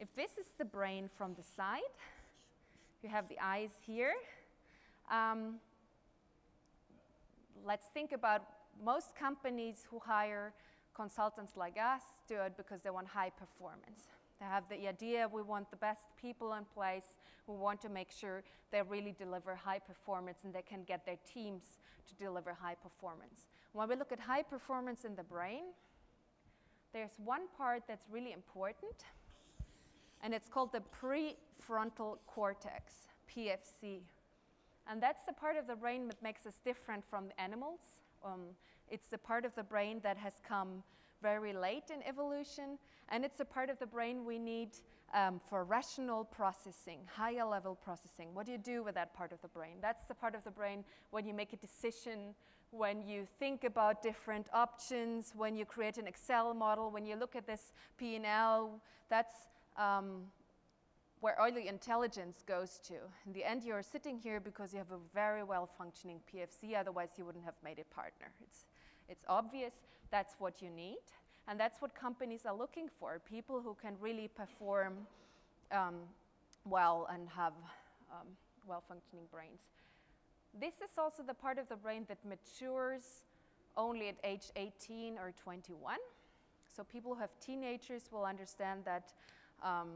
if this is the brain from the side, you have the eyes here. Um, let's think about most companies who hire consultants like us do it because they want high performance. They have the idea we want the best people in place. We want to make sure they really deliver high performance and they can get their teams to deliver high performance. When we look at high performance in the brain, there's one part that's really important, and it's called the prefrontal cortex, PFC. And that's the part of the brain that makes us different from animals. Um, it's the part of the brain that has come very late in evolution, and it's a part of the brain we need um, for rational processing, higher level processing. What do you do with that part of the brain? That's the part of the brain when you make a decision, when you think about different options, when you create an Excel model, when you look at this P&L, that's um, where all the intelligence goes to. In the end, you're sitting here because you have a very well-functioning PFC, otherwise you wouldn't have made it partner. It's, it's obvious that's what you need, and that's what companies are looking for, people who can really perform um, well and have um, well-functioning brains. This is also the part of the brain that matures only at age 18 or 21. So people who have teenagers will understand that um,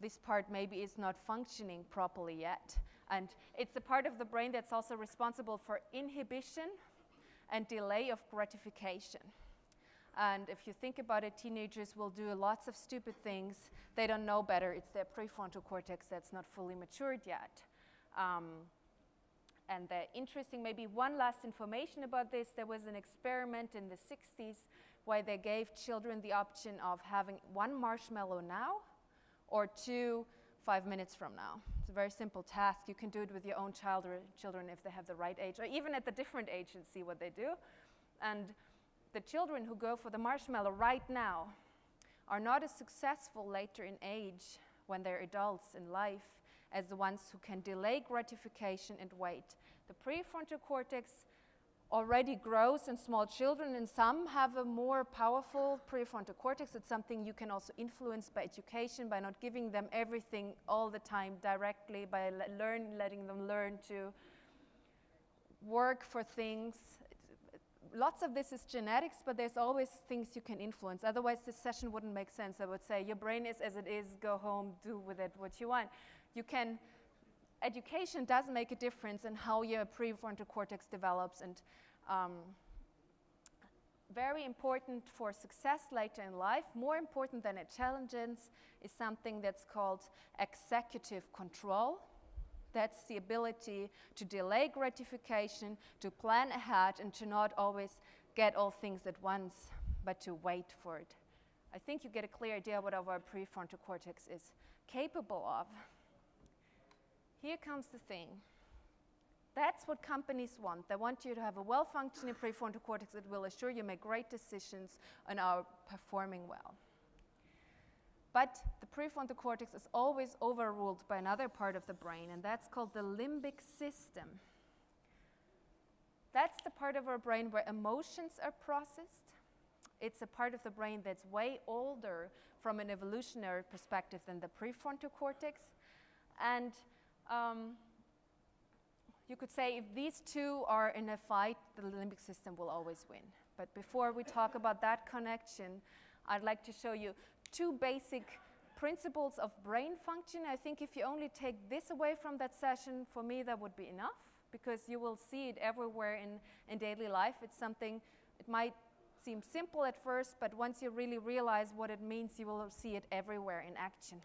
this part maybe is not functioning properly yet. And it's a part of the brain that's also responsible for inhibition and delay of gratification. And if you think about it, teenagers will do lots of stupid things. They don't know better. It's their prefrontal cortex that's not fully matured yet. Um, and the interesting, maybe one last information about this, there was an experiment in the 60s where they gave children the option of having one marshmallow now or two five minutes from now. It's a very simple task. You can do it with your own child or children if they have the right age, or even at the different age and see what they do. And the children who go for the marshmallow right now are not as successful later in age when they're adults in life as the ones who can delay gratification and wait. The prefrontal cortex already grows in small children and some have a more powerful prefrontal cortex. It's something you can also influence by education, by not giving them everything all the time directly, by learn, letting them learn to work for things. Lots of this is genetics, but there's always things you can influence. Otherwise, this session wouldn't make sense. I would say, your brain is as it is, go home, do with it what you want. You can education does make a difference in how your prefrontal cortex develops and um, very important for success later in life, more important than intelligence, is something that's called executive control. That's the ability to delay gratification, to plan ahead, and to not always get all things at once, but to wait for it. I think you get a clear idea what our prefrontal cortex is capable of. Here comes the thing. That's what companies want. They want you to have a well-functioning prefrontal cortex that will assure you make great decisions and are performing well. But the prefrontal cortex is always overruled by another part of the brain, and that's called the limbic system. That's the part of our brain where emotions are processed. It's a part of the brain that's way older from an evolutionary perspective than the prefrontal cortex. And um, you could say if these two are in a fight, the limbic system will always win. But before we talk about that connection, I'd like to show you two basic principles of brain function. I think if you only take this away from that session, for me that would be enough because you will see it everywhere in, in daily life. It's something, it might seem simple at first, but once you really realize what it means, you will see it everywhere in action.